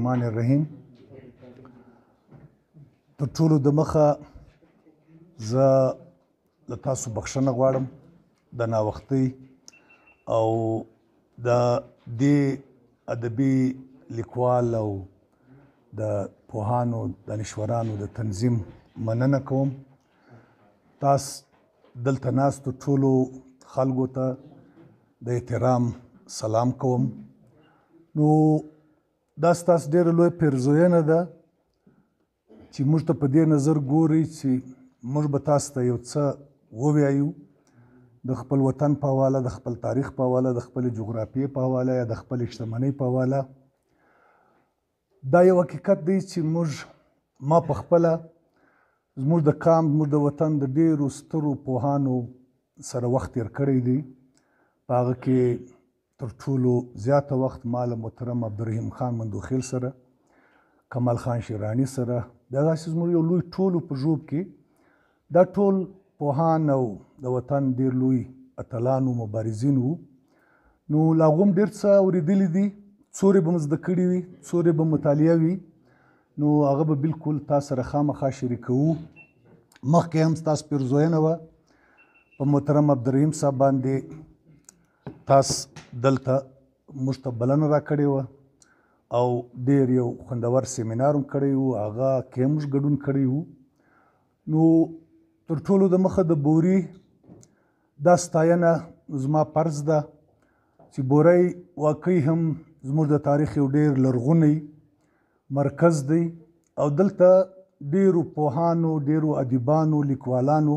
الرحمن الرحیم تر ټولو د مخه زه له تاسو بخښنه غواړم د ناوختۍ او د دې ادبي لیکوال او د پوهانو دانشورانو د تنظیم مننه کوم تاسو دلته ناستو ټولو خلکو ته د احترام سلام کوم نو دا ستاسو ډېره لویه پیرزوینه ده چې موږ ته په دې نظر ګورئ چې موږ به تاسو ته یو څه ووایو د خپل وطن په حواله د خپل تاریخ په حواله د خپلې جغرافیې په حواله یا د خپلې شتمنۍ په حواله دا یو حقیقت دی چې موږ ما په خپله زموږ د کام زموږ د وطن د ډېرو سترو پوهانو سره وخت تېر کړی دی په هغه کې تر ټولو زیاته وخت ما له محترم عبدالرحیم خان مندوخیل سره کمال خان شیرانی سره بیا داسې زموږ یو لوی ټولو په ژوب کې دا ټول پوهان او د وطن ډیر لوی اتلان او مبارزین وو نو لا غوم ډیر څه اوریدلی دي څورې به مزده کړي وي څورې به مطالعه وي نو هغه به بالکل تاسو سره خامخا شریکوو مخکې هم تاسو پرزوینه و په محترم عبدالرحیم صاحب باندې تاس دلته موږ ته بلنه راکړې وه او ډېر یو خوندور سیمینار هم کړی وو هغه کې موږ ګډون کړی وو نو تر ټولو د مخه د بوري دا ستاینه زما فرض ده چې بوری واقعي هم زموږ د تاریخ یو ډیر لرغونی مرکز دی او دلته ډیرو پوهانو ډیرو ادیبانو لیکوالانو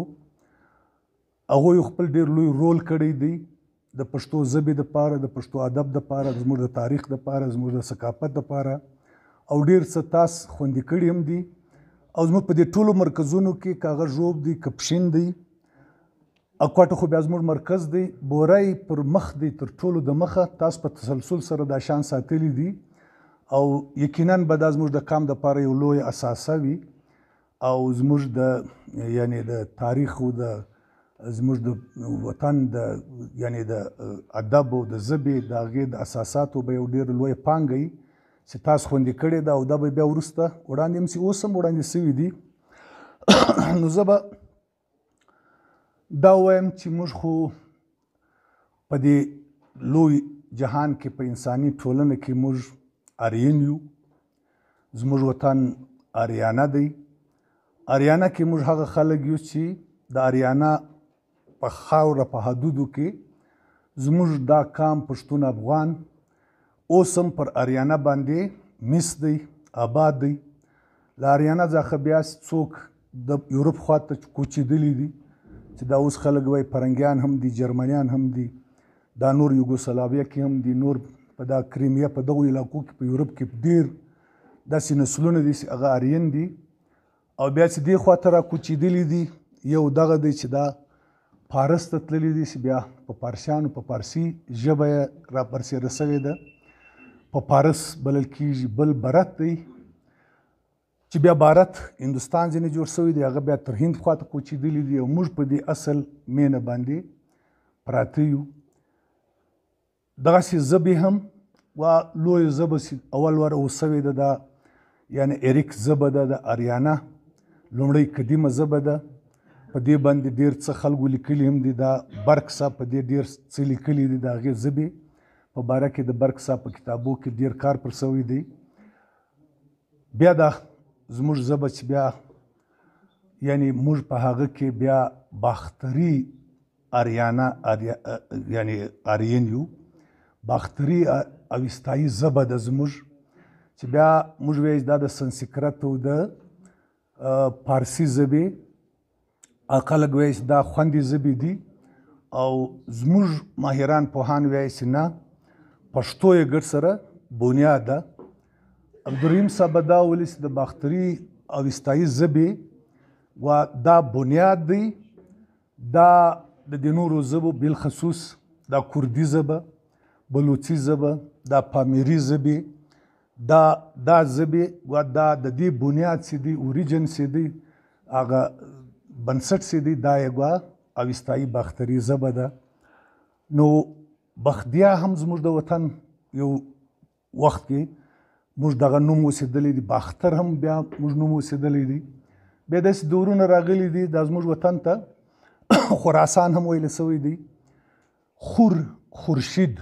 هغوی خپل ډېر لوی رول کړی دی د پښتو ژبې لپاره، د پښتو ادب لپاره، زموږ د تاریخ لپاره، زموږ د ثقافت لپاره او ډېر څه تاس خوندي کړي هم دي او زموږ په دې ټولو مرکزونو کې که هغه ژوب دی که پښین دی او کوټه خو بیا زموږ مرکز دی بوره یې پر مخ دی تر ټولو د مخه تاس په تسلسل سره دا شان ساتلي دي او یقینا به دا زموږ د قام لپاره یو لوی اثاثه وي او زموږ د یعنی د تاریخ او د زموږ د وطن د یعنی د ادب او د ژبې د هغې د اساساتو به یو ډېر لوی پانګه وي چې تاسو خوندي کړې ده او دا به بیا وروسته وړاندې هم سي اوس هم وړاندې سوي دي نو زه به دا ووایم چې موږ خو په دې لوی جهان کې په انساني ټولنه کې موږ آرین یو زموږ وطن آریانا دی آریانا کې موږ هغه خلک یو چې د آریانا په خاوره په حدودو کې زموږ دا قام پښتون افغان اوس هم پر اریانا باندې مس دی آباد دی له اریانا ځخه بیا څوک د یورپ خواته کوچېدلي دي چې دا اوس خلک وایي پرنګیان هم دي جرمنیان هم دي دا نور یوګوسلاویا کې هم دي نور په دا کریمیا په دغو علاقو کې په یورپ کې ډېر داسې نسلونه دي چې هغه آرین دي او بیا چې دې خوا ته را کوچېدلي دي یو دغه دی چې دا پارس ته تللي دي چې بیا په پارسیانو په پارسي ژبه یې را پرسېره سوې ده په پارس بلل کېږي بل برت دی چې بیا بارت هندوستان ځینې جوړ شوی دی هغه بیا تر هند خوا ته کوچېدلي دي او موږ په دې اصل مینه باندې پراته یو دغسې زبې هم و لوی زبه سي اول ور اوسوي ده دا یعنی اریک زبه ده د اریانا لومړی قدیمه زبه ده په دې باندې ډیر څه خلکو لیکلي هم دي دا برک صاحب په دې ډیر څه لیکلي دي د هغې ژبې په باره کې د برک صاحب په کتابو کې ډیر کار پر سوی دی بیا دا زموږ ژبه چې بیا یعنی موږ په هغه کې بیا باختري اریانا اریا یعنی ارین یو باختری اوستایی زبه د زموږ چې بیا موږ وایي دا د سنسکرت او د پارسی زبې خلک وایي چې دا خوندې زبې دي او زموږ ماهران پوهان وایي چې نه پښتو یې ګډ سره بنیاد ده دریم سبب دا ولې چې د باختری اوستایی زبې و دا بنیاد دی دا د دې نورو ژبو بالخصوص دا کوردي ژبه، بلوچي ژبه، دا پاميري ژبې، دا دا ژبې ګوا دا د دې بنياد چې دی اوریجن چې دی هغه بنسټ چې دی دا یې ګوا اوستایي باختري ژبه ده نو بختیا هم زموږ د وطن یو وخت کې موږ دغه نوم اوسېدلی دی باختر هم بیا موږ نوم اوسېدلی دی بیا داسې دورونه راغلي دي دا زموږ وطن ته خراسان هم ویل سوی دی خور خورشید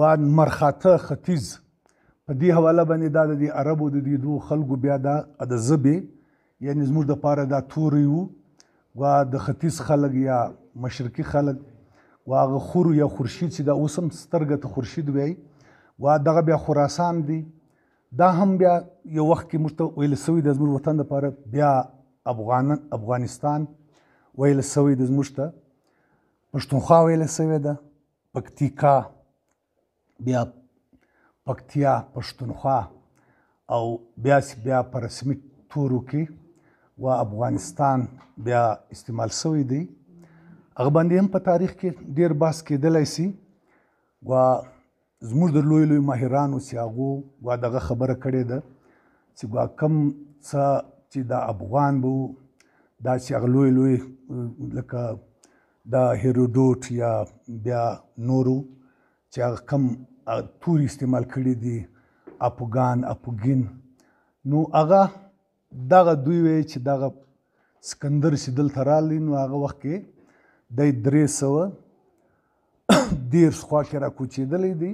و مرخاته ختیز په دې حواله باندې دا د عربو د دې دوه خلکو بیا دا د زبې یعنی زموږ د پاره دا توری وو ګوا د ختیځ خلک یا مشرقي خلک ګوا هغه خور یا خورشید چې دا اوس هم سترګه ته خورشید وایي ګوا دغه بیا خراسان دی دا هم بیا یو وخت کې موږ ته ویل سوي د زموږ وطن لپاره بیا افغان افغانستان ویل سوي د زموږ ته پښتونخوا ویل سوي ده پکتیکا بیا پکتیا پښتونخوا او بیا چې بیا په رسمي تورو کې و افغانستان بیا استعمال شوی دی هغه باندې هم په تاریخ کې ډیر بحث کېدلی سي و زموږ د لوی لوی ماهرانو چې هغو و دغه خبره کړې ده چې ګوا کم څه چې د افغان به دا چې هغه لوی لوی لکه د هیرودوت یا بیا نورو چې هغه کم توري استعمال کړي دي اپوګان اپوګین نو هغه دغه دوی وی چې دغه سکندر چې دلته رالی نو هغه وخت کې د درې سوه دېرش خوا کې را کوچېدلی دی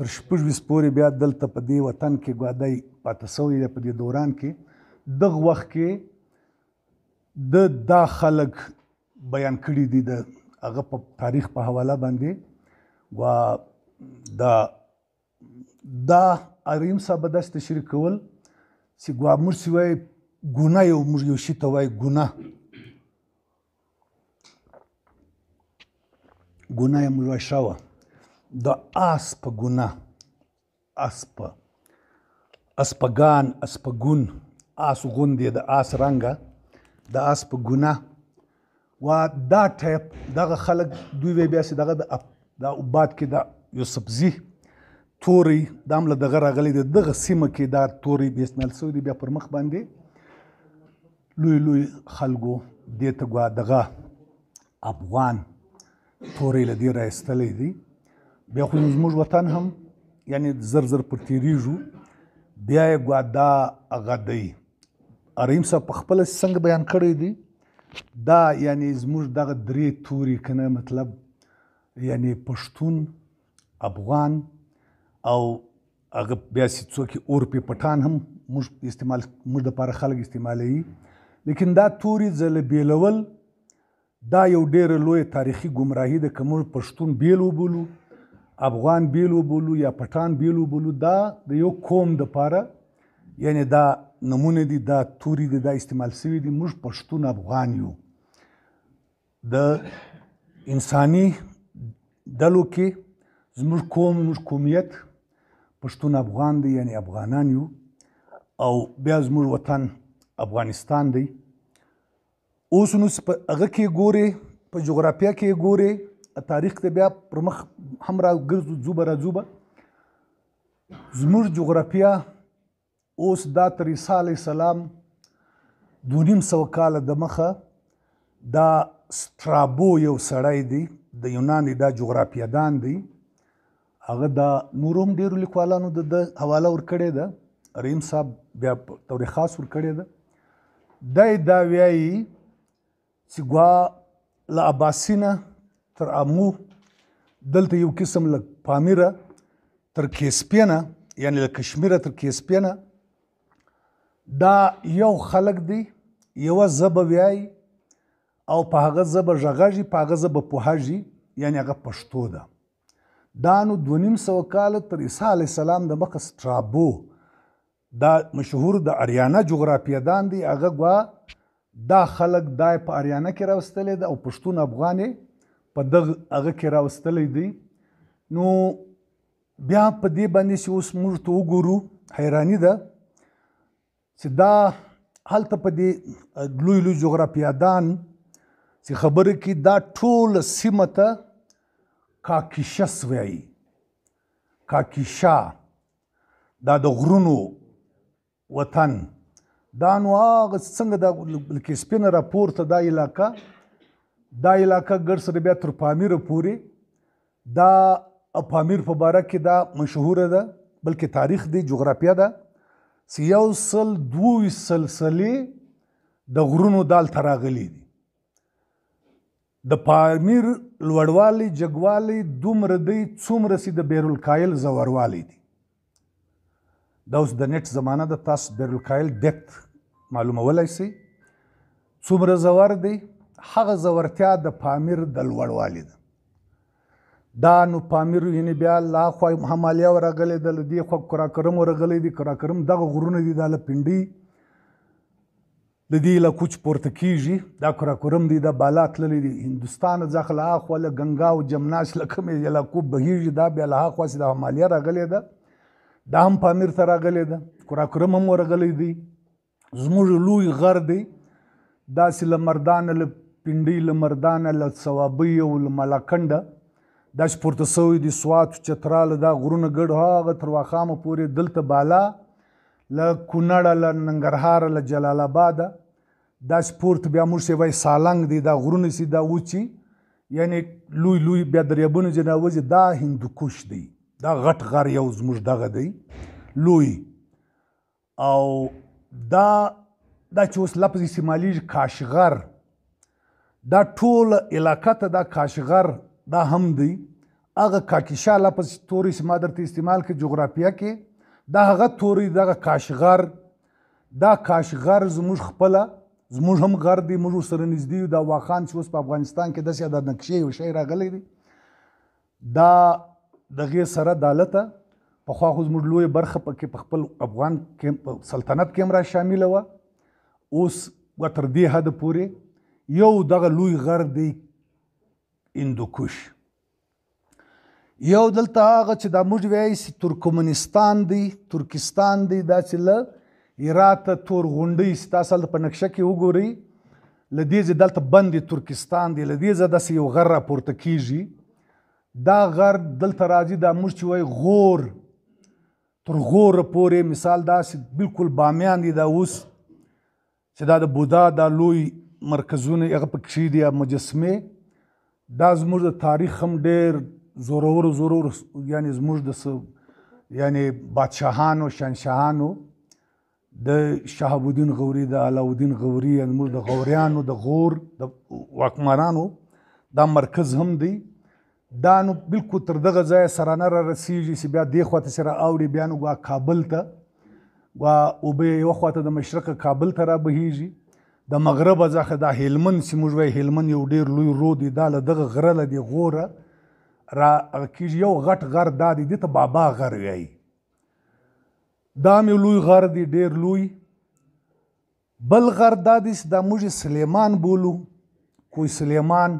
تر شپږ ویس پورې بیا دلته په دې وطن کې ګوادی پاتې سوی دی په دې دوران کې دغه وخت کې د دا خلک بیان کړي دي د هغه په تاریخ په حواله باندې و دا دا اریم صاحب داس تشریح کول چې ګوا مور سی وای ګناه یو مور یو شی ته وای ګناه ګناه یې مور وای شاوه د آس په ګناه اسپ، اسپګان، اسپګون، آس غوندې، د آس رنګه، د اسپ ګونه و دا ټایپ دغه خلک دوی وی بیا چې دغه د دا وباد کې دا یوسفزي توري دا هم له دغه راغلی دی دغه سیمه کې دا توري بیسنل سوی دی بیا پر مخ باندې لوی لوی خلکو دې ته ګوا دغه افغان تورې له دې راایستلې دي بیا خو زموږ وطن هم یعنی زر زر پر تیریږو بیا یې ګوادا هغه دی اریم صاحب په خپل څنګه بیان کړی دی دا یعنی زموږ دغه درې توري کنه مطلب یعنی پښتون افغان او هغه بیا چې څوک اورپی پټان هم موږ استعمال موږ د لپاره خلک استعمالوي لیکن دا توري ځله بیلول دا یو ډیره لویه تاریخی ګمراهی ده که موږ پښتون بیل وبولو افغان بیل وبولو یا پټان بیل وبولو دا د یو قوم د پاره یعنی دا نمونه دي دا توری دي دا استعمال سوي دي موږ پښتون افغان یو د انساني ډلو کې زموږ قوم موږ قومیت پښتون افغان دی یعنی افغانان یو او بیا زموږ وطن افغانستان دی اوس نو په هغه کې ګوري په جغرافیا کې ګوري تاریخ ته بیا پر مخ هم را ګرځو زوبه را زوبه زموږ جغرافیا اوس دا تر عیسی علی السلام دونیم سو کال د مخه دا سترابو یو سړی دی د یونان دا جغرافیادان دی هغه دا نور هم ډېرو لیکوالانو د ده حواله ورکړې ده رحیم صاحب بیا طور خاص ورکړې ده دی دا ویایي چې ګوا له اباسینه تر امو دلته یو قسم له پامیره تر کیسپینه یعنی له کشمیره تر کیسپینه دا یو خلق دی یوه ژبه ویایي او په هغه ژبه غږېږي په هغه ژبه پوهېږي یعنی هغه پښتو ده دا نو دوه نیم سوه کاله تر عیسی علیه السلام د مخه سټرابو دا مشهور د اریانا جغرافیه دان دی هغه ګوا دا خلک دا په اریانا کې راوستلی ده او پښتون افغان په دغه هغه کې راوستلی دی نو بیا په دې باندې چې اوس موږ ته وګورو حیرانی ده چې دا هلته په دې لوی لوی جغرافیادان چې خبره کې دا ټول سیمه ته کاکیشس وایي کاکیشا دا د غرونو وطن دا نو هغه څنګه د لکه سپینه راپورته دا علاقه دا علاقه ګرسره بیا تر پامیر پورې دا پامیر په باره کې دا مشهوره ده بلکې تاریخ دی جغرافیه ده چې یو سل دوویشت سلسلې د غرونو دال ته راغلي دي د پامیر لوړوالی جګوالی دومره دی څومره چې د بیرالکایل ژوروالی دی دا اوس د نت زمانه ده تاسو بیرلکایل ډیپت معلومولای سئ څومره زور دی هغه زورتیا د پامیر د لوړوالي ده دا نو پامیر یعنی بیا لا خو همالیا ورغلې د لدی خو کراکرم ورغلې دي کراکرم دغه غرونه دي د لپنډي د دې له کوچ پورته کیږي دا کراکورم دی دا بالا تللی دی هندوستان ځخه له اخوا له ګنګا او جمناش له کومې یلا کوب بهیږي دا بیا له اخوا چې د همالیا راغلی ده دا هم پامیر ته راغلی ده کراکورم هم ورغلی دی زموږ لوی غر دی داسې له مردانه له پنډۍ له مردانه له څوابۍ او له ملاکنډه دا چې پورته سوی دي سوات چترال دا غرونه ګډ هغه تر واخامه پورې دلته بالا له کونړه له ننګرهاره له جلال آباده داسې پورته بیا موږ سیوای سالنګ دی دا غرونه سي دا وچی یعنی لوی لوی بیا دریابونه چې راوځي دا هندوکش دی دا غټ غر یو زموږ دغه دی لوی او دا دا چې اوس لفظ استعمالیږي کاشغر دا ټوله علاقه ته دا کاشغر دا هم دی هغه کاکیشا لفظ توری چې ما درته استعمال کې جغرافیه کې دا هغه توری دغه کاشغر دا کاشغر زموږ خپله زموږ هم غر دی موږ سره نږدې یو دا واخان چې اوس په افغانستان کې داسې د نقشې یو شی راغلی دی دا دغه سره دالته په خو خو زموږ لوی برخه پکې په خپل افغان سلطنت کې هم را شامل و اوس و تر دې حد پورې یو دغه لوی غر دی اندوکوش یو دلته هغه چې دا موږ وایي چې ترکمنستان دی ترکستان دی دا چې له هرات تور غونډۍ ستاسو په نقشه کې وګورئ له دې ځې دلته بندې ترکستان دی له دې ځه داسې یو غر راپورته کیږي دا غر دلته راځي دا موږ چې وایي غور تر غوره پورې مثال داسې بالکل بامیان دی دا اوس چې دا د بودا دا لوی مرکزونه هغه پکې دي مجسمه دا زموږ د تاریخ هم ډېر زورور زورور یعنی زموږ د یعنی بادشاهانو شنشاهانو د شهاب الدین غوري د علاوالدین غوري یعنې موږ د غوریانو د غور د واکمنانو دا مرکز هم دی دا نو بالکل تر دغه ځای سره نه را رسیږي چې بیا دې خواته سره اوړي بیا نو ګوا کابل ته ګوا او به یو خواته د مشرق کابل ته را بهیږي د مغرب ځخه دا هلمند چې موږ وایي هلمند یو ډیر لوی رو دی دا له دغه غره له دی غوره را کیږي یو غټ غر دا دی دته بابا غر وایي دا مې لوی غر دی ډیر لوی بل غر دا دی چې دا موږ سلیمان بولو کوی سلیمان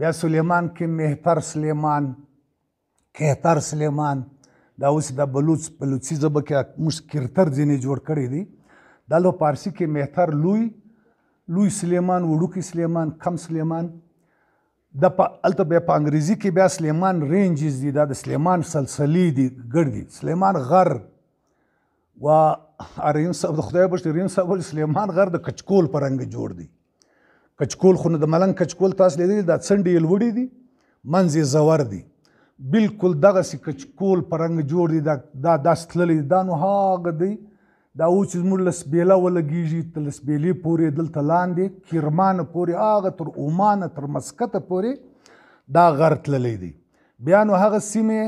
بیا سلیمان کې مهتر سلیمان کهتر سلیمان دا اوس د بلوچ بلوچي ژبه کې موږ کرتر ځینې جوړ کړی دی دا له پارسي کې مهتر لوی لوی سلیمان وړوکی سلیمان کم سلیمان دا په الته بیا په انګریزي کې بیا سلیمان رینجز دي دا د سلیمان سلسلې دي ګړ دي سلیمان غر و ارین صاحب د خدای بشت ارین صاحب سلیمان غر د کچکول پر رنګ جوړ دی کچکول خو نه د ملنګ کچکول تاسو لیدلی دا څنډې یې لوړې دي منځ یې زور دي بالکل دغسې کچکول پر رنګ جوړ دی دا دا داسې تللی دی دا نو هغه دی دا اوس چې زموږ لس بیله ولګیږي تر لس بیلې پورې دلته لاندې کرمانه پورې هغه تر عمانه تر مسکته پورې دا غر تللی دی بیا نو هغه سیمې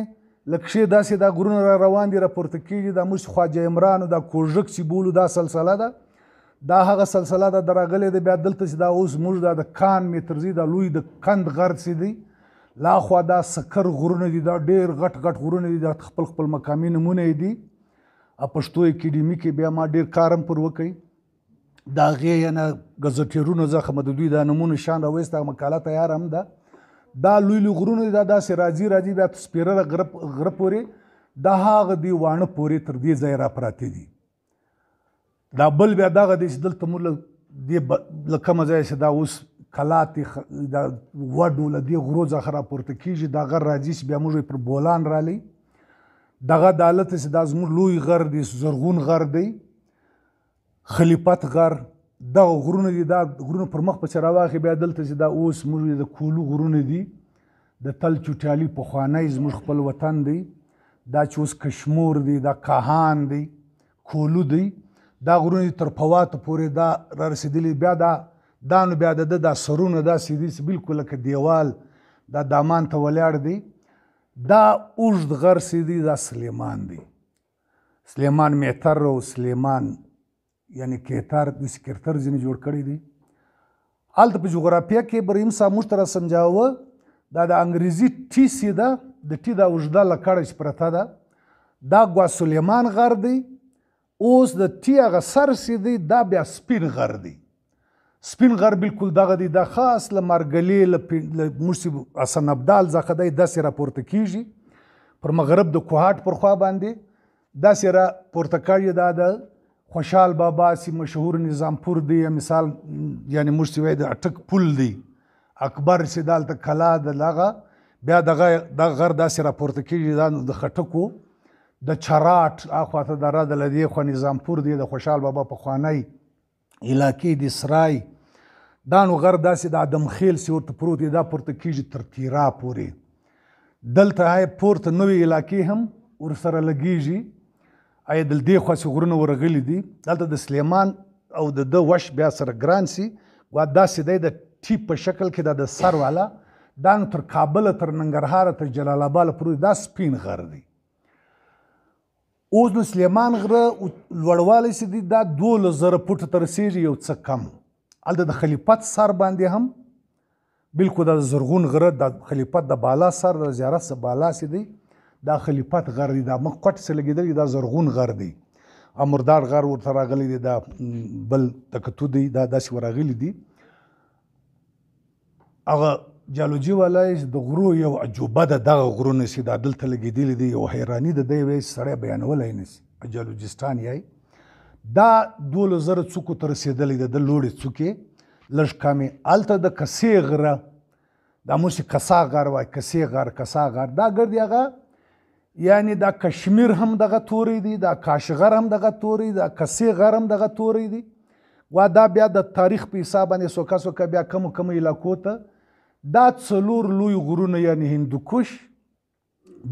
لکشې داسې دا غرونه را روان دي راپورته کېږي دا موږ خواجه عمران او دا کوژک چې بولو دا سلسله ده دا هغه سلسله ده دراغلې ده بیا دلته چې دا اوس موږ دا د کان مترزي دا لوی د کند غر چې دی لا خو دا سکر غرونه دي دا ډېر غټ غټ غرونه دي دا خپل خپل مقامي نمونه دي پښتو اکیډمي کې بیا ما ډیر کار هم پر وکړ د هغې یعنې ګزټیرونو ځخه مې د دوی دا نمونه شان راویست هغه مقاله تیاره هم ده دا لوی لوی غرونه دي دا داسې راځي راځي بیا سپېره د غره غره پورې د هغه دی واڼه پورې تر دې ځای را پراته دي دا بل بیا دغه دی چې دلته موږ له کومه ځایه چې دا اوس کلات د وډو له دې غرو څخه راپورته کیږي دا غر راځي چې بیا موږ پر بولان رالی دغه عدالت چې دا زموږ لوی غر دی زرغون غر دی خلیفت غر دغه غرونه دي دا غرونه پر مخ په چراواخې بیا دلته چې دا اوس موږ د کولو غرونه دي د تل چوټیالي پخوانی زموږ خپل وطن دی دا چې اوس کشمور دی دا کاهان دی کولو دی دا غرونه دی تر پواتو پورې دا را رسیدلی بیا دا دا نو بیا د ده دا سرونه داسې دي چې بالکل لکه دیوال دا دامان ته ولاړ دی دا اوږد غر چې دی دا سلیمان دی سلیمان میتر او سلیمان یعنی کیتر د سکرتر ځینې جوړ کړی دی هلته په جغرافیه کې ابراهیم صاحب موږ ته را سمجاوه دا د انګریزي ټي سي ده د ټي دا اوږده لکړه چې پرته ده دا ګوا سلیمان غر دی اوس د ټي هغه سر سي دی دا بیا سپین غر دی سپین غر بالکل دغه دی د خاص له مرګلې له مرسی حسن ابدال ځخه دی داسې راپورته کیږي پر مغرب د کوهاټ پر خوا باندې دا سره پورته کړی دا د خوشحال بابا سی مشهور نظام پور دی مثال یعنی موږ سی وای د اټک پل دی اکبر سی دالته کلا د لغه بیا دغه د غر دا سره پورته کیږي دا د خټکو د چراټ اخواته دره د لدی خو نظام پور دی د خوشحال بابا په خوانی علاقې دي سرای دا نو غر داسې د ادم خیل سی ورته پروت دی دا پورته کیږي تر تیرا پورې دلته آی پورته نوې علاقې هم ورسره لګیږي آی دل دې خوا سی غرونه ورغلي دي دلته د سلیمان او د د وش بیا سره ګران سی وا داسې دی د ټیپ په شکل کې دا د سر والا دا نو تر کابل تر ننګرهار تر جلال آباد پورې دا سپین غر دی اوس د سلیمان غره لوړوالی چې دی دا دولس زره فوټه ته رسېږي یو څه کم هلته د خلیفت سر باندې هم بلکل دا زرغون غره د خلیفت د بالا سر د زیارت څخه بالا سي دی دا خلیفت غر دی دا مخ کوټ سره لګیدلی دا زرغون غر دی امردار غر ورته راغلی دی دا بل تکتو دی دا داسې ورغلی دی هغه جالوجي والا د غرو یو عجوبه ده دغه غرونه چې دا دلته لګېدلي دي یو حیراني ده دی وایي سړی بیانولی نه شي په جالوجستان یای دا دولس زره څوکو ته رسېدلی ده د لوړې څوکې لږ کمې هلته د کسې غره دا موږ چې کسا غر وایي کسې غر کسا غر دا ګردې هغه یعنی دا کشمیر هم دغه توری دی دا کاشغر هم دغه توری دا کسی غر هم دغه توری دی و دا بیا د تاریخ په حساب باندې سوکا سوکا بیا کم کم علاقو ته دا څلور لوی غرونه یعنی هندوکش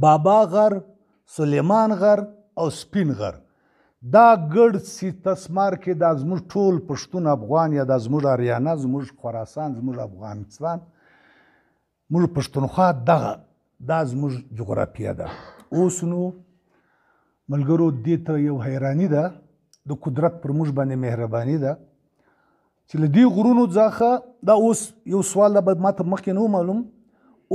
بابا غر سلیمان غر او سپین غر دا ګړ سی تسمار کې دا زموږ ټول پښتون افغان یا دا زموږ اریانا زموږ خراسان زموږ افغانستان موږ پښتونخوا دغه دا زموږ جغرافیه ده اوس نو ملګرو دې ته یو حیرانی ده د قدرت پر موږ باندې مهرباني ده چې له دې غرونو ځخه دا اوس یو سوال ده ما ته مخکې نه معلوم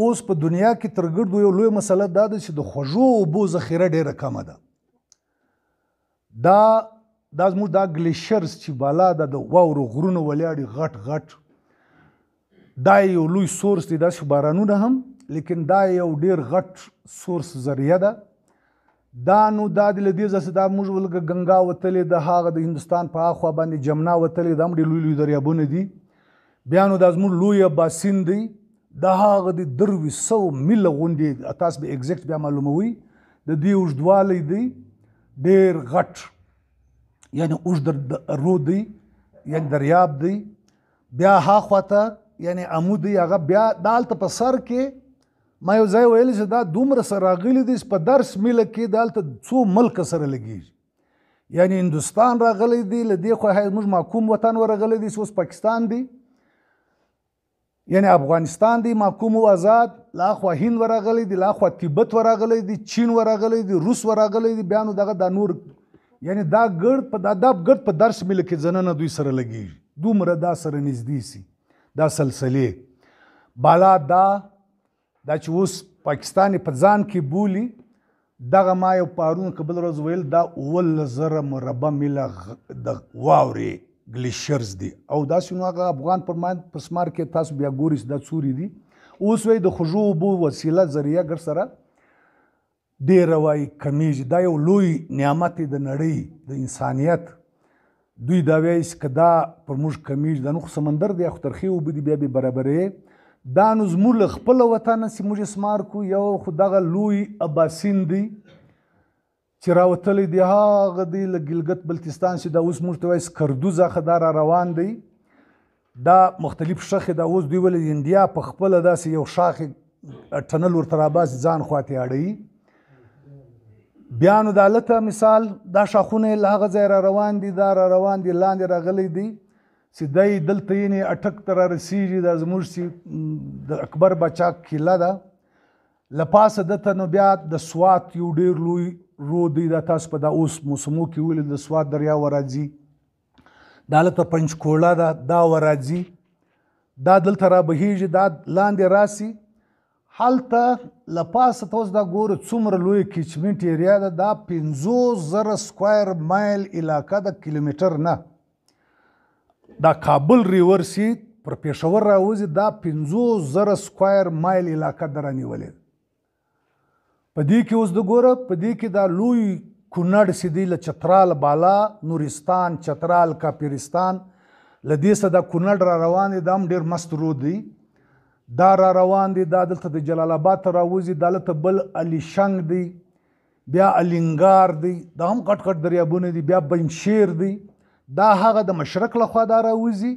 اوس په دنیا کې تر ګردو یو لوی مسله دا ده چې د خوږو اوبو ذخیره ډېره کمه ده دا دا زموږ دا ګلیشرز چې بالا دا د واورو غرونو ولاړي غټ غټ دا یو لوی سورس دی داسې بارانونه هم لیکن دا یو ډیر غټ سورس ذریعہ ده دا نو دا د لدې ځسه دا موږ ولګه ګنگا وتلې د هاغه د هندستان په اخوا باندې جمنا وتلې دا هم ډیر لوی لوی دریابونه دي بیا نو دا زموږ لوی باسین دی دا هغه د دروي سو میله غوندي تاسو به ایگزیکټ بیا معلوموي د دې اوږدوالی دی ډیر غټ یعنی اوږد رو دی یعنی دریاب دی بیا ها خواته یعنی عمود دی هغه بیا دالته په سر کې ما یو ځای ویل چې دا دومره سره راغلي دي په درس مله کې دالته څو ملک سره لګیږي یعنی هندستان راغلی دی لدی خو موږ ما کوم وطن ورغلی دی اوس پاکستان دی یعنی افغانستان دی ما کوم آزاد لا خو هند ورغلی دی لا خو تبت ورغلی دی چین ورغلی دی روس ورغلی دی بیانو دغه د نور یعنی دا ګرد په دا ګرد په درس مل کې زننه دوی سره لګي دومره دا سره نږدې سي دا سلسله بالا دا دا چې اوس پاکستان په ځان کې بولی دغه ما یو پارون قبل روز ویل دا اول زره مربع میله د واورې ګلیشرز دي او دا سینو هغه افغان پر مان په سمار کې تاسو بیا ګورئ دا څوري دي اوس وی د خوږو اوبو وسیله ذریعہ ګر سره ډېره وايي کمېږي دا یو لوی نعمت دی د نړۍ د انسانیت دوی دا وایي چې که دا پر موږ کمېږي دا نو خو سمندر دی خو ترخې اوبه دي بیا بې برابرې دا نو زموږ له خپل وطنه چې موږ اسمار کو یو خو دغه لوی اباسین دی چې راوتلی دی هغه دی له ګلګت بلتستان چې دا اوس موږ ته وایي سکردو ځخه دا را روان دی دا مختلف شخې دا اوس دوی ولې انډیا په خپل داسې یو شاخې ټنل ورته راباسي ځان خواته اړوي بیا نو د هلته مثال دا شاخونه یې له هغه ځای را روان دي دا را روان دي لاندې راغلی دی چې دی دلته یې اټک ته را رسېږي دا زموږ چې د اکبر بچا کیله ده له پاسه دته نو بیا د سوات یو ډېر لوی رود دی دا تاسو په دا اوس موسمو کې ولې د سوات دریا ورځي دا حالت په پنچکولا ده دا وراځي دا دلته را بهیږي دا لاندې راسي هلته له پاسه ته اوس دا ګوره څومره لوی کیچمنټ ایریا ده دا پنځو زره سکویر مایل علاقه ده کیلومتر نه دا کابل ریور سي پر پېښور راوځي دا پنځو زره سکویر مایل علاقه درنیولې ده په دې کې اوس د ګوره په دې کې دا لوی کونړ چې دی له چترال بالا نورستان چترال کاپیرستان له دې څخه دا کونړ را روان دی دا هم ډېر مست رود دی دا را روان دی دا دلته د جلال آباد ته راوځي دا دلته بل علي شنګ دی بیا الینګار دی دا هم کټ کټ دریابونه دي بیا بنشیر دی دا هغه د مشرق له خوا دا راوځي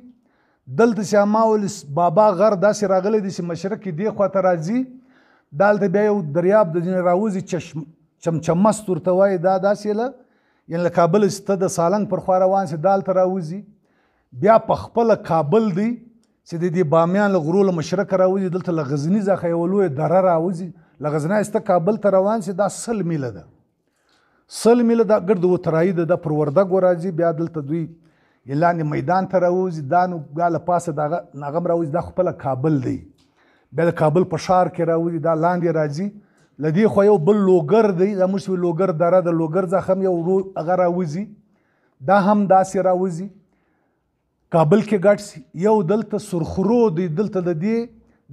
دلته چې اما ولس بابا غر داسې راغلی دی چې مشرق کې دی خوا ته راځي دالته بیا یو دریاب د ځینې راوځي چشم چمچمست ورته وایي دا داسې له یعنې له کابل چې ته د سالنګ پر خوا روان سې دالته راوځي بیا په خپله کابل دی چې د دې بامیان له غرو له مشرقه راوځي دلته له غزني څخه یوه لویه دره راوځي له غزنه ایسته کابل ته روان سي دا سل میله ده سل میله دا ګرد وترایي ده د پر وردګو راځي بیا دلته دوی لاندې میدان ته راوځي دا نو بیا له پاسه دغه نغم راوځي دا خپله کابل دی بیا د کابل په ښار کې راوځي دا لاندې راځي له دې خوا یو بل لوګر دی دا موږ لوګر دره د لوګر ځخه هم یو هغه راوځي دا هم داسې راوځي کابل کې ګډ سي یو دلته سرخرو دی دلته د دې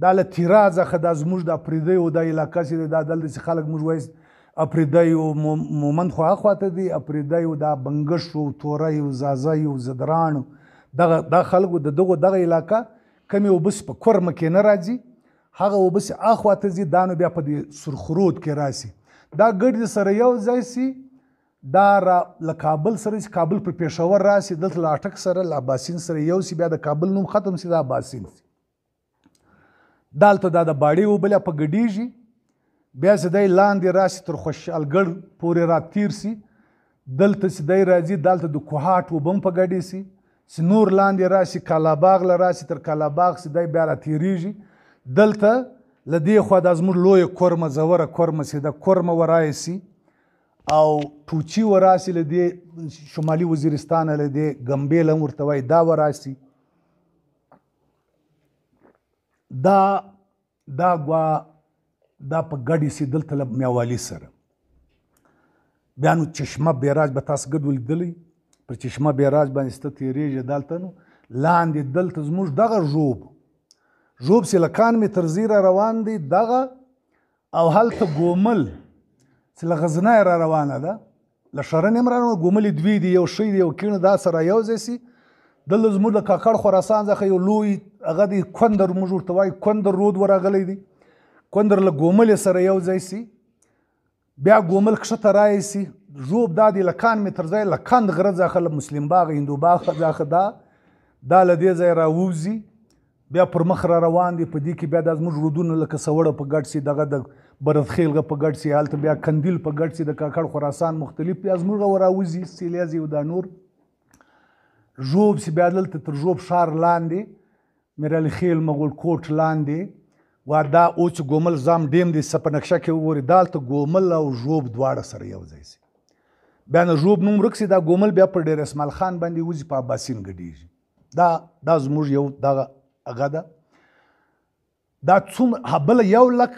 دا له تیرا ځخه دا زموږ د اپریدیو دا علاقه چې دا دلته چې خلک موږ وایي اپریدیو مومند خو اخواته دی اپریدیو دا بنګش او توره او زازه او زدران دغه د خلکو د دغه دغه علاقه کمی وبس په کورم کې نه راځي هغه وبس اخواته زی دانو بیا په سرخرود کې راسي دا ګډ سره یو ځای سي دا را له کابل سره چې کابل پر پېښور راسي دلته له اټک سره له اباسین سره یو سي بیا د کابل نوم ختم سي دا اباسین سي دالته دا د باړې اوبه له په ګډېږي بیا چې دی لاندې راسي تر خوشحالګړ پورې را تیر سي دلته چې دی راځي دالته د کوهاټ اوبه هم په ګډې سي چې نور لاندې راسي کالاباغ له راسي تر کالاباغ چې دی بیا را تیریږي دلته له دې خوا دا زموږ لویه کورمه زوره کورمه چې ده کورمه ورایسي او پوچی وراسی له دې شمالي وزیرستان له دې ګمبیل هم ورته وای دا وراسی دا دا غوا دا په ګډي سي دلته له میوالي سره بیا نو چشمه بیراج به تاسو ګډ ولیدلی پر چشمه بیراج باندې ست تیریږي دلته نو لاندې دلته زموږ دغه ژوب ژوب سي لکان می تر زیره روان دی دغه او هلته ګومل چې له غزنه را روانه ده له شرنې هم روانه ګوملې دوی دي یو شی دی یو کیڼ دا سره یو ځای سي دلته زموږ د کاکړ خراسان څخه یو لوی هغه دی کندر موږ ورته وایو کندر رود ورغلی دی کندر له ګوملې سره یو ځای سي بیا ګومل کښته رایسي ژوب دا دی له کان متر ځای له کند غره ځخه له مسلم باغ هندو باغ ځخه دا دا له دې ځای راووځي بیا پر مخ را روان دي په دې کې بیا دا زموږ رودونه لکه سوړه په ګډ سي دغه د برزخیلغه په ګډ سي هلته بیا کندیل په ګډ سي د کاکړ خراسان مختلف بیا زموږ وراوزي سیلیازي او دا نور ژوب سي بیا دلته تر ژوب ښار لاندې میرعلي خیل مغول کوټ لاندې وا دا او چې ګومل زام ډیم دی سپه نقشه کې وګوري دالته ګومل او ژوب دواړه سره یو ځای سي بیا نه ژوب نوم ورک سي دا ګومل بیا پر ډیر اسمال خان باندې وځي په عباسین ګډیږي دا دا زموږ یو دغه هغه ده دا څومره بل یو لک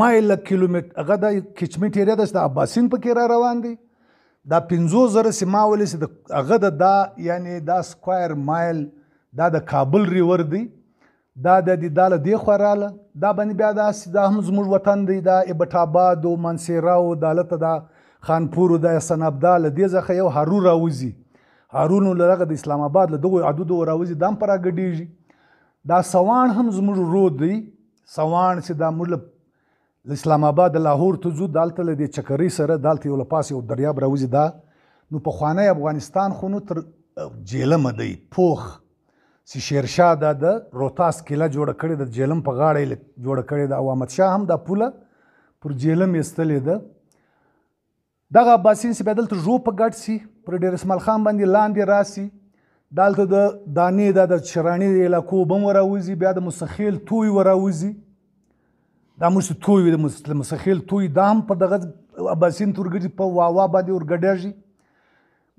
مایل کیلومتر هغه د کچمنټ ایریا د اباسین په کې را روان دي دا 50 زره سیما ولې چې د هغه د دا یعنی دا سکوير مایل دا د کابل ریور دی دا بیا دی دا له دې خوا راله دا باندې بیا دا دا هم زموږ وطن دی دا ابټ آباد او منصیره او دالته دا خانپور او دا حسن ابدا له دې ځخه یو هارو راوځي هارونو لرغه د اسلام آباد له دغه عددو راوځي دام پر اګډیږي دا سوان هم زموږ رود دی سوان چې دا موږ له اسلام آباد لاهور ته ځو دالته له دې چکرۍ سره دالته یو له پاسه یو دریاب راوځي دا نو په خوانی افغانستان خو نو تر جیلم دی پوخ چې شیرشاه دا د روتاس کله جوړ کړی د جیلم په غاړه جوړ کړی دا او احمد شاه هم دا پوله پر جیلم استلې ده دغه عباسین چې بیا دلته ژو په ګډ سي پر ډېر اسمال خان باندې لاندې راسي دالته د دانې د د چرانی علاقو بم وراوزی بیا د مسخیل توي وراوزی دا مش توي د مسخیل توي دام په دغه اباسین تورګری په واوا باندې ورګډیږي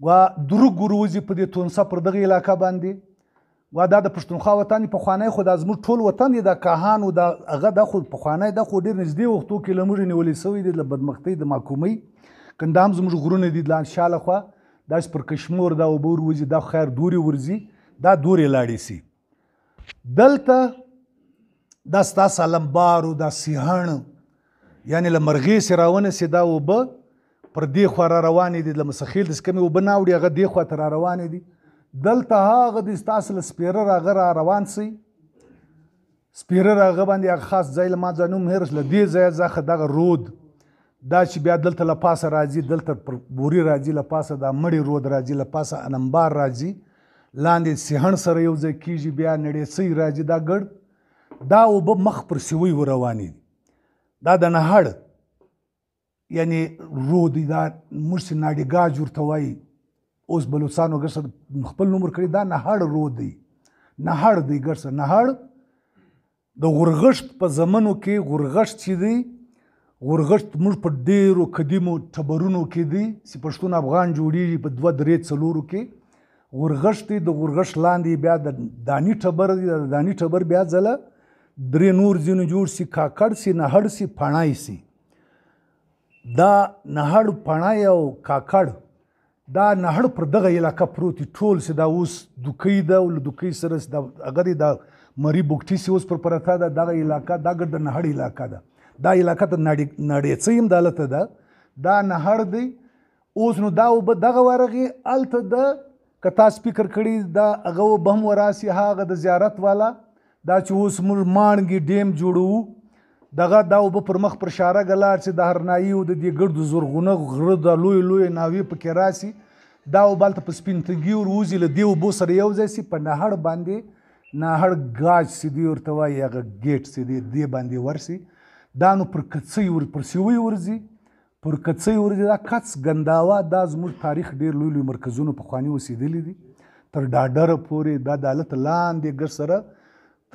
وا درو ګروزی په دې تونسه پر دغه علاقې باندې واه دا د پښتونخوا وطن پخوانی خو دا زموږ ټول وطن دی دا کاهانو دا هغه دا خو پخوانی دا خو ډیر نږدې وختو کې له موږ نیولې سوی دی له بدمختۍ د محکومۍ کنده هم زموږ غرونه دي لا شاله خوا داسې پر کشمور دا اوبه وروځي دا خیر دورې ورځي دا دورې لاړې سي دلته دا ستا سلمبارو دا سیهڼ یعنی له مرغې سې راونه سي دا اوبه پر دې خوا را روانې دي لمسه خېل داسې کمې اوبه نه اوړي هغه دې خوا ته را روانې دي دلته هغه دي ستاسو له سپېره راغه را روان سي سپېره راغه باندې هغه خاص ځای له ما ځای نوم هېر له دې ځایه ځخه دغه رود دا چې بیا دلته له پاسه راځي دلته پر بوري راځي له پاسه دا مړی رود راځي له پاسه انمبار راځي لاندې سیهڼ سره یو ځای کیږي بیا نړې سي راځي دا ګړد دا اوبه مخ پر سوی ورواني دا د نهړ یعنی روح دی دا مرسی ناډیګا جورته وای اوس بلوچستانو ګرسه خپل نوم ورکړي دا نه هړ روح دی نه هړ دی ګرسه نه هړ د غورغشت په زمنو کې غورغشت چې دی غورغشت موږ په ډیرو قدیمو ټبرونو کې دی چې پښتون افغان جوړیږي په دوه درې څلورو کې غورغشت دی د غورغشت لاندې بیا د دانی ټبر دی د دانی ټبر بیا ځله درې نور ځینو جوړ سي کاکړ سي نهړ سي پڼای سي دا نهړ پڼای او کاکړ دا نهړ پر دغه علاقه پروت دي ټول چې دا اوس دوکۍ ده او له دوکۍ سره دا هغه دی دا مری بوکټي چې اوس پر پرته ده دغه علاقه دا ګرد نهړ علاقه ده دا علاقه ته نړیڅۍ هم دالته ده دا نهړ دی اوس نو دا وبه دغه ورغې هلته د که تاسو فکر کړی دا هغه وبه هم وراسي هغه د زیارت والا دا چې اوس موږ ماڼګي ډیم جوړوو دغه دا وبه پر مخ پر شاره ګلار چې د هرنایي او د دې ګردو زرغونه غره د لوی لوی ناوې پکې راسي دا وبالته په سپین تنګي ور وځي له دې وبو سره یو ځای سي په نهړ باندې نهړ ګاج سي دی ورته وایي هغه ګیټ سي دی دې باندې ورسي دا نو پر کڅۍ ور پر سیوي ورځي پر کڅۍ ورځي دا کڅ ګنداوا دا زموږ تاریخ ډیر لوی لوی مرکزونه په خواني اوسېدلي دي تر ډاډر پورې دا دالت لاندې ګر سره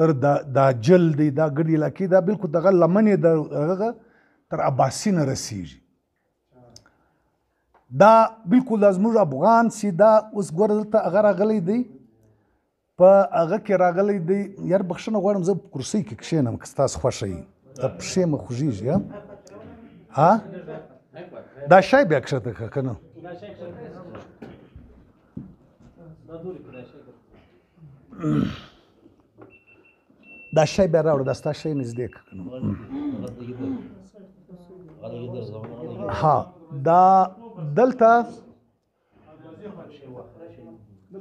تر دا دا جل دی دا ګر علاقې دا بالکل دغه لمنې دغه تر اباسین رسیږي دا بالکل زموږ افغان سي دا اوس ګور دلته هغه راغلی دی په هغه کې راغلی دی یار بخښنه غواړم زه په کرسۍ کې کښېنم که ستاسو خوښه یي دا پښې مې خوږېږي ها دا شای بیا کښته کړه که نه دا شی بیا راوړه دا ستا شی نږدې که که نه ها دا دلته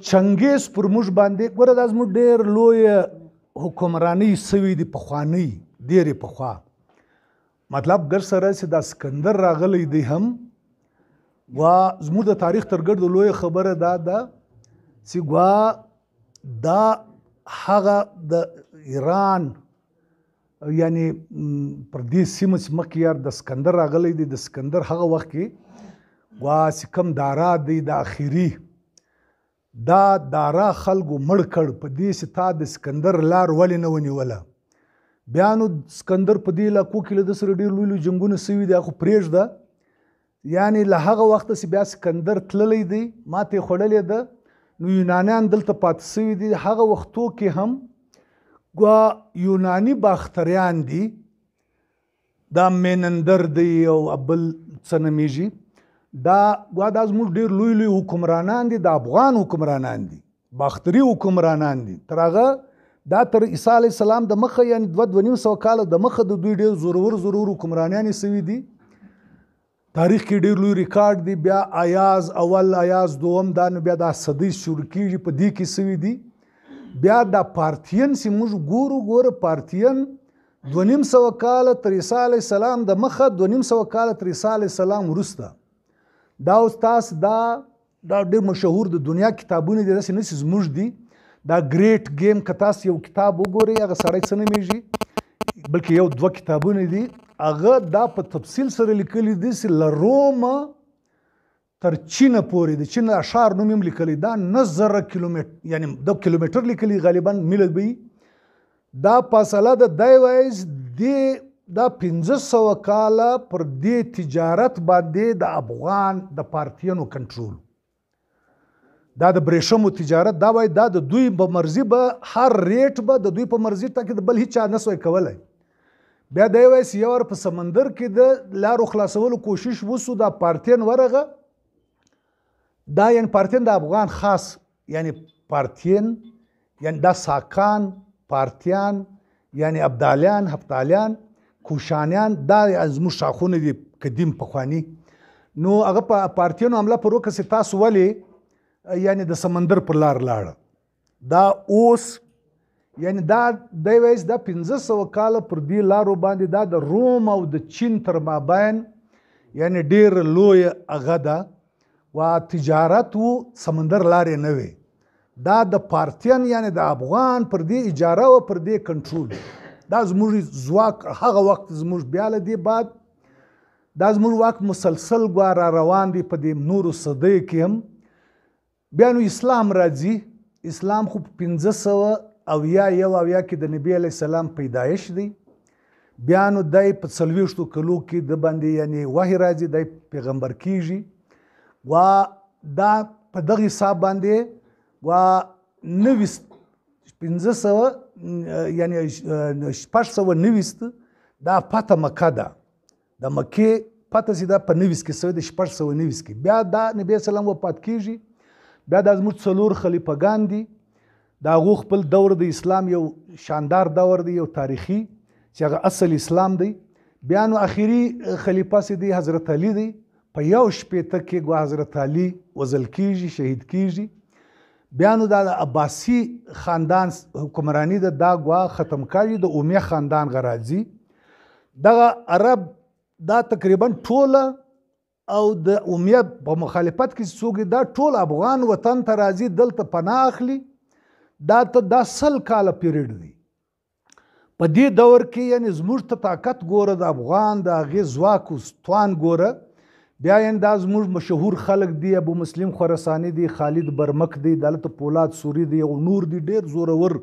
چنګیز پر موږ باندې ګوره دا زموږ ډېر لوی حکمرانی سوي دي پخوانی ډېرې پخوا مطلب ګر سره چې دا سکندر راغلی دی هم و زموږ د تاریخ تر ګرد لوی خبره دا ده چې ګوا دا هغه د ایران یعنی پر دې سیمه چې مخکې یار د سکندر راغلی دی د سکندر هغه وخت کې وا چې کم دارا دی د اخیری دا دارا خلکو مړ کړ په دې چې تا د سکندر لار ولې نه ونیوله بیا نو سکندر په دې علاقو کې له ده سره ډېر لوی لوی جنګونه سوي دي خو پرېږده یعنې له هغه وخته چې بیا سکندر تللی دی، ماتې یې خوړلې ده، نو یونانیان دلته پاتې شوي دي، هغه وختو کې هم ګوا یوناني باختریان دي، دا مینندر دی او بل څه نومېږي، دا ګوا دا زموږ ډېر لوی لوی حکمرانان دي، دا افغان حکمرانان دي. باختري حکمرانان دي تر هغه دا تر عیسی علی السلام د مخه یعنی دوه دوه نیم سوه کاله د مخه د دوی ډېر زورور زورور حکمرانیان یې سوي دي تاریخ کې ډېر لوی ریکارډ دی بیا ایاز اول ایاز دوم دا نو بیا دا صدۍ شروع کیږي په دې کې سوي دي بیا دا پارتین چې موږ ګورو ګوره پارتین دوه نیم سوه کاله تر عیسی علی السلام د مخه دوه نیم سوه کاله تر عیسی علی السلام وروسته دا اوس تاسو دا دا ډېر مشهور د دنیا کتابونه دي داسې نه چې زموږ دي دا ګریټ ګیم که تاسو یو کتاب وګورئ هغه سړی څه نومیږي بلکې یو دوه کتابونه دي هغه دا په تفصیل سره لیکلي دي چې له رومه تر چین پورې د چین اشار نوم هم لیکلی دا نه زره کیلومتر یعنی د کیلومتر لیکلی غالبا میل به دا پسله د دی وایس دی دا پنځه سوه کاله پر دی تجارت باندی د افغان د پارتینو کنټرول دا د بریشمو تجارت دا وای دا د دوی په مرزی به هر ریټ به د دوی په مرزی ټاکي د بل هیڅ چا نسوي کولای بیا دی وای چې یو په سمندر کې د لارو خلاصولو کوشش وسو دا پارتین ورغه دا یعنی پارتین د افغان خاص یعنی پارتین یعنی دا ساکان پارتیان یعنی ابدالیان هفتالیان کوشانیان دا زموږ شاخونه دي قدیم پخوانی نو هغه په پارتیانو حمله پر وکړه چې تاسو ولې یعنی د سمندر پر لار لاړ دا اوس یعنی دا دی وایس دا پنځه سوه کاله پر دې لارو باندې دا د روم او د چین تر مابین یعنی ډیر لوی هغه ده و تجارت و سمندر لارې نه وي دا د پارتین یعنی د افغان پر دې اجاره او پر دې کنټرول دا زموږ ځواک هغه وخت زموږ بیا له دې بعد دا زموږ واک مسلسل ګواره روان دی په دې نورو صدیو کې هم بیا نو اسلام راځي، اسلام خو په پنځه سوه اویا یو اویا کې د نبي علیه السلام پیدایش دی، بیا نو دی په څلوېښتو کلو کې د باندې یعنې وحی راځي، دی پیغمبر کېږي، ګوا دا په دغه حساب باندې ګوا نویست پنځه سوه یعنې شپږ سوه نویست دا فتح مکه ده. د مکې پته چې دا په نویس کې سوی د شپږ سوه نویس کې بیا دا نبی اسلام وفات کیږي بیا دا زموږ څلور خلیفه ګان دي دا غو خپل دور د اسلام یو شاندار دور دی یو تاریخي چې هغه اصل اسلام دی بیا نو اخیری خلیفه سي دی حضرت علی دی په یو شپېته کې ګواه حضرت علي وزل کیږي شهید کیږي بیا نو دا د عباسي خاندان حکمرانی ده دا ګواه ختم کړي د اومیه خاندان غراځي دغه عرب دا تقریبا ټوله او د اومیه په مخالفت کې څوک دا ټول افغان وطن ته راځي دلته پناه اخلي دا ته دا سل کاله پیریډ دی په دې دور کې یعنې زموږ ته طاقت ګوره د افغان د هغې ځواک اوس توان ګوره بیا یعنې دا زموږ مشهور خلک دي ابو مسلم خراساني دي خالد برمک دي دلته پولاد سوري دي او نور دي ډېر زورور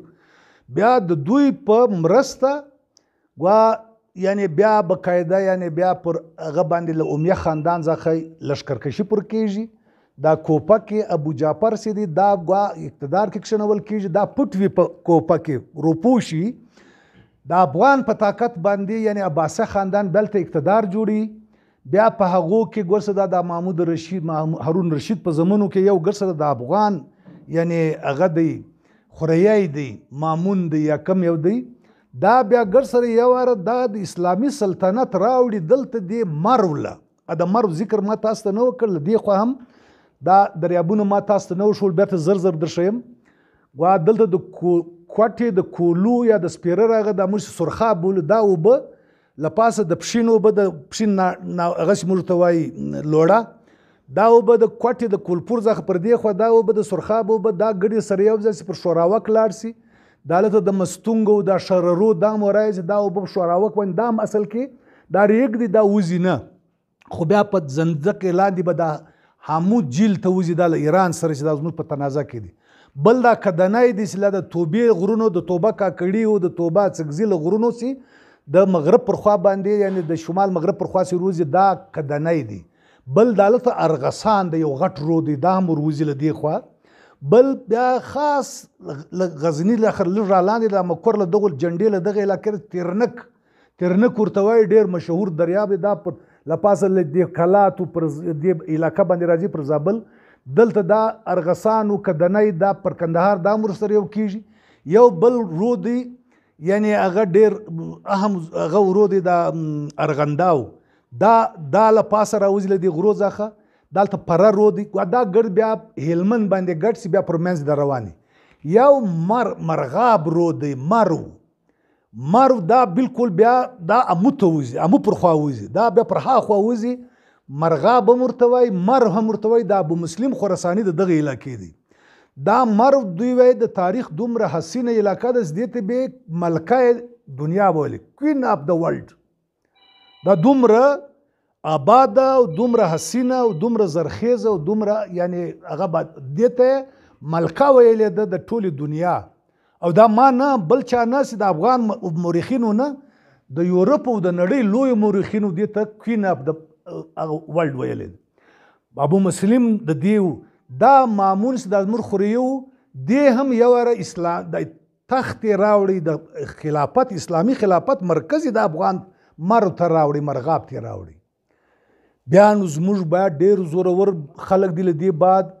بیا د دوی په مرسته ګوا یعنی بیا بقاعده یعنی بیا پر هغه باندې له اومیه خاندان ځخه لشکرکشي پر کیږي دا کوپه کې ابو جعفر سي دي دا غوا اقتدار کې کښنول کیږي دا پټ وي په کوپه کې روپوشي د افغان په طاقت باندې یعنی عباسه خاندان بلته اقتدار جوړي بیا په هغو کې ګرسه د محمود رشید هارون رشید په زمونو کې یو ګرسه د افغان یعنی هغه دی خریای دی مامون دی یا کم یو دی دا بیا ګرسه یو ار د اسلامی سلطنت راوړي دلته دی مروله د مرو ذکر ما تاسو ته نه وکړ له دې خوا هم دا دریابونه ما تاسو ته نه وشول بیرته زر زر درشیم وا دلته د کوټې د کولو یا د سپیره راغه د موږ سرخا بول دا وبه لپاسه د پښین وبه د پښین هغه موږ ته وایي لوړه دا وبه د کوټې د کولپور ځخه پر دی خو دا وبه د سرخاب وبه دا ګډې سره یو ځای پر شوراوک لاړ سي دا لته د مستونګو د شررو دا مورایز دا او په شوراوک باندې دا اصل کې دا ریګ دی دا وزي نه خو بیا په زندکه لاندې به دا همو جیل ته وزي دا ایران سره چې دا زموږ په تنازع کې دي بل دا کدنای دي چې د توبې غرونو د توبه کاکړي او د توبه څګزیل غرونو سي د مغرب پر خوا باندې یعنی د شمال مغرب پر خوا سي روزي دا کدنای دي بل دالته ارغسان د یو غټ رو دی دا هم وروزی له دی خوا بل بیا خاص غزنی له خر لږ را لاندې د مکور له دغه جنډې له دغه علاقې تیرنک تیرنک ورته وایي ډېر مشهور دریاب دی دا پر له پاسه له دې کلاتو پر دې علاقه باندې راځي پر زابل دلته دا ارغسانو کدنۍ دا پر کندهار دا مر سره یو کیږي یو بل رو دی یعنی هغه ډیر اهم هغه ورو دی دا ارغنداو دا دا له پاسه راوځي له دې غرو ځخه دلته پره رو دی دا ګرد بیا هلمند باندې ګډ سی بیا پر منځ د رواني یو مر مرغاب رو دی مرو مرو دا بالکل بیا دا امو ته وځي امو پر خوا وځي دا بیا پر ها خوا وځي مرغاب هم ورته وایي مر هم ورته وایي دا ابو مسلم خراساني د دغه علاقې دی دا مرو دوی وایي د تاریخ دومره حسینه علاقه ده چې دې ته به ملکه دنیا بولي کوین اف د ورلډ دا دومره آباد او دومره حسینه او دومره زرخیزه او دومره یعنی هغه بعد دته ملکه ویلې ده د ټوله دنیا او دا ما نه بل چا نه سي د افغان مورخینو نه د یورپ او د نړۍ لوی مورخینو دې ته کوین اف د ورلد ویلې ابو مسلم د دیو دا معمول سي د زمر خوریو دې هم یو اسلام د تخت راوړی د خلافت اسلامی خلافت مرکز د افغان مرو ته راوړی مرغاب ته راوړی بیا نو زموږ باید ډیر زورور خلک دی لدی بعد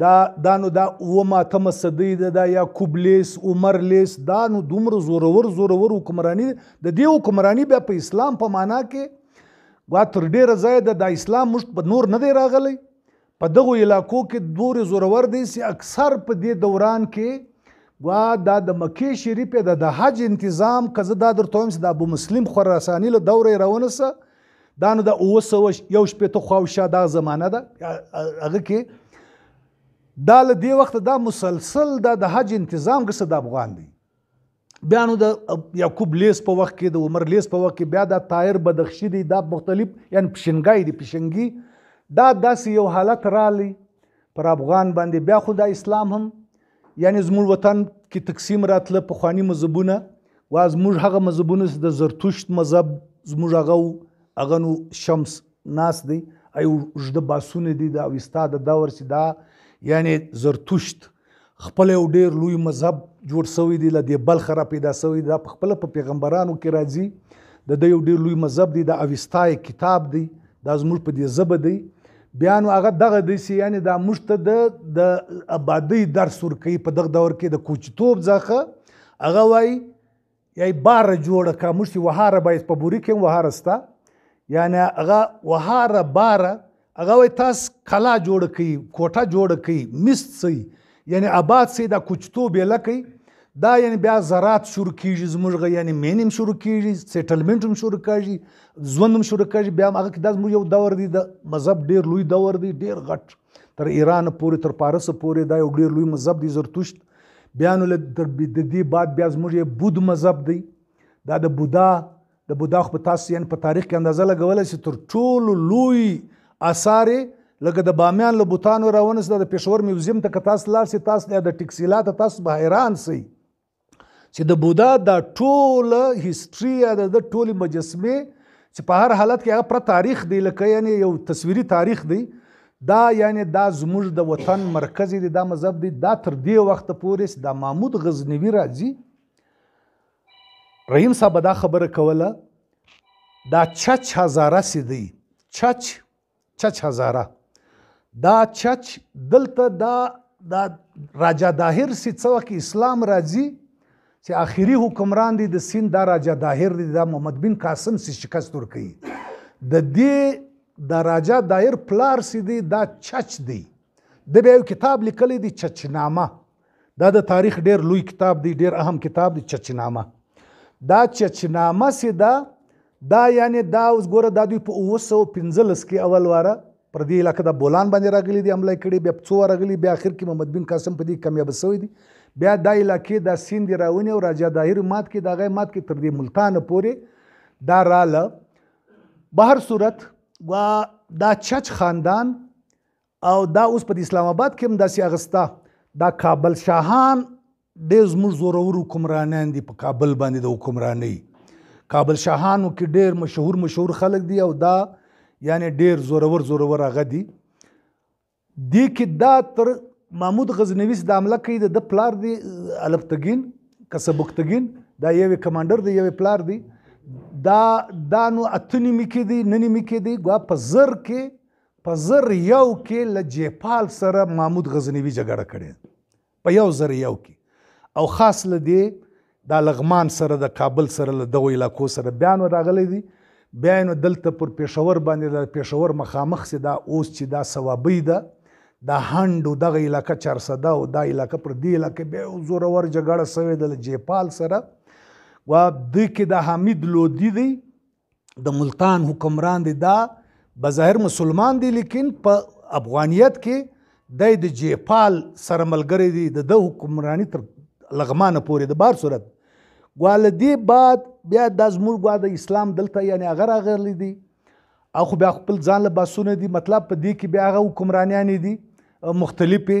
دا دا نو دا و ما تم صدی دا, دا یا کوبلیس عمر لیس دا نو دومره زورور زورور حکمرانی د دې حکمرانی بیا په اسلام په معنا کې وا تر ډیره ځای د اسلام مشت په نور نه دی راغلی په دغو علاقو کې دورې زورور دی چې اکثر په دې دوران کې ګوا دا د مکې شریفې د د حج انتظام که زه دا درته وایم چې د ابو مسلم خراساني له دوره یې راونسه دا نو د اووه سوه یو شپېته خواوشا دا زمانه ده هغه کې دا له دې وخته دا مسلسل دا د حج انتظام ګسه د افغان دی بیا نو د یعقوب لیس په وخت کې د عمر لیس په وخت کې بیا دا طایر بدخشي دی دا مختلف یعنی پشنګای دی پشنګي دا داسې یو حالت رالی پر افغان باندې بیا خو دا اسلام هم یعنی زموږ وطن کې تقسیم راتله په خواني مذهبونه وا زموږ هغه مذهبونه چې د زرتشت مذهب زموږ هغه هغه نو شمس ناس دی ایو ژده باسونه دي دا وستا د دور چې دا یعنی زرتشت خپله یو ډیر لوی مذهب جوړ سوی دی له دې بلخه را پیدا سوی دی دا په خپله په پیغمبرانو کې راځي د ده یو ډیر لوی مذهب دی دا اوستا یې کتاب دی دا زموږ په دې ژبه دی بیا نو هغه دغه دی چې یعنې دا موږ ته د د ابادۍ درس ورکوي په دغه دور کې د کوچیتوب ځخه هغه وایي یای بار جوړ کا مشتی وهاره باید په بوری کې وهاره ستا یعنی هغه وهاره بار هغه وای تاس کلا جوړ کی کوټه جوړ کی مست سی یعنی آباد سی دا کوچتو بیل کی دا یعنی بیا زراعت شروع کیږي زموږ یعنی مینم شروع کیږي سیټلمنټ هم شروع کیږي ژوند هم شروع کیږي بیا هغه کې دا زموږ یو دور دی د مذهب ډیر لوی دور دی ډیر غټ تر ایران پورې تر پارس پورې دا یو ډیر لوی مذهب دی زرتشت بیا نو تر د دې بعد بیا زموږ بود مذهب دی دا د بودا د بودا خو تاسو یې په تاریخ کې اندازه لګولای شئ تر ټولو لوی آثار لکه د بامیان له بوتانو راونس د پېښور میوزیم ته که تاسو لاړ شئ تاسو د ټکسیلا ته تاسو به حیران شئ چې د بودا دا ټوله هیستوري یا د ده ټولې مجسمې چې په هر حالت کې هغه پرت تاریخ دی لکه یعنې یو تصویري تاریخ دی دا یعنې دا زموږ د وطن مرکز دی دا مذهب دی دا تر دې وخته پورې چې دا محمود غزنوي راځي رحیم صاحب دا خبره کوله دا چچ هزاره سي دی چچ چچ هزاره دا چچ دلته دا دا راجا داهر سي څو کې اسلام راځي چې آخري حکمران دی د سین دا راجا داهر دی دا محمد بن قاسم سي شکست ورکړي د دې د راجا دایر پلار سي دی دا چچ دی د به یو کتاب لیکلی دی چچنامه دا د تاریخ ډیر لوی کتاب دی ډیر اهم کتاب دی چچنامه دا چچنامه سي دا دا یعنی دا اوس ګوره دا دوی په 915 کې اول واره پر دې علاقې د بولان باندې راغلي دي حمله کړې بیا څو راغلي بیا اخر کې محمد بن قاسم په دې کامیاب شوی دی بیا دا علاقې د سیند راونی او راجا داهر مات کې دغه مات کې تر دې ملتان پورې دا رااله بهر صورت و دا چچ خاندان او دا اوس په اسلام آباد کې هم داسې اغسته دا کابل شاهان ډېر زموږ زورور حکمرانان دي په کابل باندې د حکمرانۍ کابل شاهانو کې ډېر مشهور مشهور خلک دي او دا یعنی ډېر زورور زورور هغه دي دې کې دا تر محمود غزنوي د عمله کوي د پلار دی الفتګین کسبکتګین دا یو کمانډر دی یو پلار دی دا دا نو اتنی میکې دی ننی میکې دی ګوا په زر کې په زر یو کې له جیپال سره محمود غزنوي جګړه کړې په یو زر یو کې او خاص له دې د لغمان سره د کابل سره له دغو علاقو سره بیا نو راغلی دی بیا نو دلته پر پېښور باندې د پېښور مخامخ سي دا اوس چې دا ثوابي ده دا هند او دغه علاقه چارسده او دا علاقه پر دې علاقه بیا زورور جګړه سوې د جیپال سره و د کې د حمید لودی دی د ملتان حکمران دی دا بظاهر مسلمان دی لیکن په افغانیت کې د د جیپال سره ملګری دی د د حکمرانی تر لغمانه پورې د بار صورت ګواله دی بعد بیا د زمور ګوا د اسلام دلته یعنی هغه راغلی دی او خو بیا خپل ځان له باسونه دي مطلب په دې کې بیا هغه حکمرانیان دي مختلفې